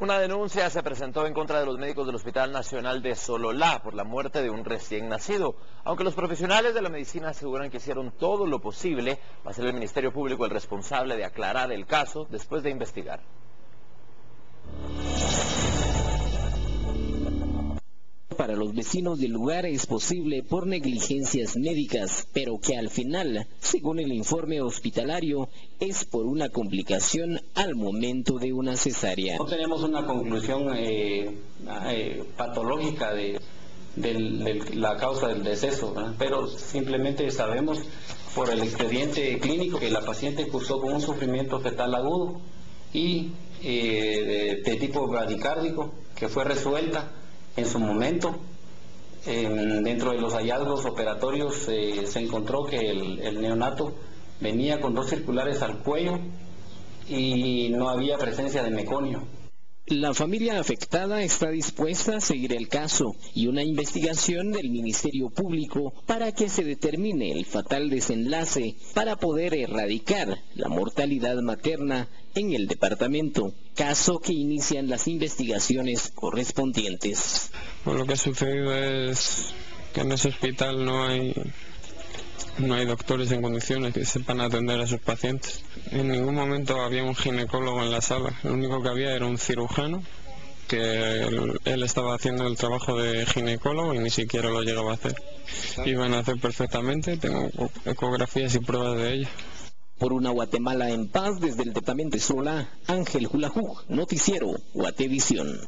Una denuncia se presentó en contra de los médicos del Hospital Nacional de Sololá por la muerte de un recién nacido. Aunque los profesionales de la medicina aseguran que hicieron todo lo posible, va a ser el Ministerio Público el responsable de aclarar el caso después de investigar. Para los vecinos del lugar es posible por negligencias médicas, pero que al final, según el informe hospitalario, es por una complicación al momento de una cesárea. No tenemos una conclusión eh, eh, patológica de, la causa del deceso, pero simplemente sabemos por el expediente clínico que la paciente cursó con un sufrimiento fetal agudo y eh, de, de tipo bradicárdico que fue resuelta en su momento, dentro de los hallazgos operatorios eh, se encontró que el, neonato venía con dos circulares al cuello y no había presencia de meconio. La familia afectada está dispuesta a seguir el caso y una investigación del Ministerio Público para que se determine el fatal desenlace para poder erradicar la mortalidad materna en el departamento, caso que inician las investigaciones correspondientes. lo que ha sucedido es que en ese hospital no hay no hay doctores en condiciones que sepan atender a sus pacientes. En ningún momento había un ginecólogo en la sala. Lo único que había era un cirujano que él, estaba haciendo el trabajo de ginecólogo y ni siquiera lo llegaba a hacer. Iban a hacer perfectamente, tengo ecografías y pruebas de ello. Por una Guatemala en paz desde el departamento de Sola, Ángel Julajú, Noticiero, Guatevisión.